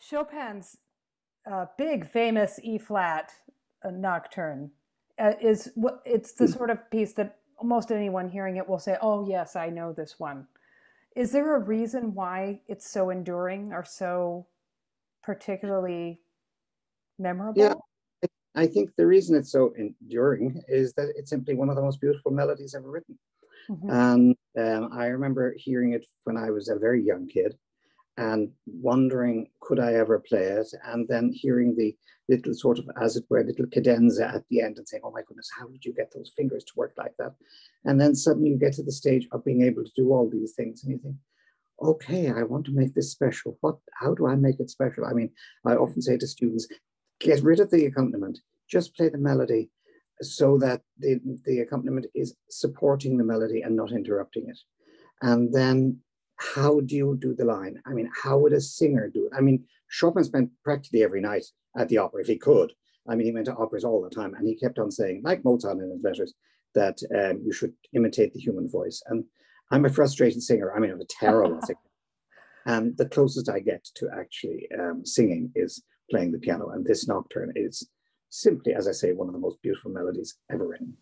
Chopin's uh, big famous E flat uh, nocturne uh, is what it's the sort of piece that almost anyone hearing it will say, "Oh yes, I know this one." Is there a reason why it's so enduring or so particularly memorable? Yeah, I think the reason it's so enduring is that it's simply one of the most beautiful melodies ever written. Mm-hmm. And um, I remember hearing it when I was a very young kid and wondering could I ever play it, and then hearing the little sort of, as it were, little cadenza at the end and saying, oh my goodness, how did you get those fingers to work like that? And then suddenly you get to the stage of being able to do all these things and you think, okay, I want to make this special. What, how do I make it special? I mean, I often say to students, get rid of the accompaniment, just play the melody so that the, the accompaniment is supporting the melody and not interrupting it. And then how do you do the line? I mean, how would a singer do it? I mean, Chopin spent practically every night at the opera if he could. I mean, he went to operas all the time, and he kept on saying, like Mozart in his letters, that um, you should imitate the human voice. And I'm a frustrated singer. I mean, I'm a terrible singer. And the closest I get to actually um, singing is playing the piano. And this nocturne is simply, as I say, one of the most beautiful melodies ever written.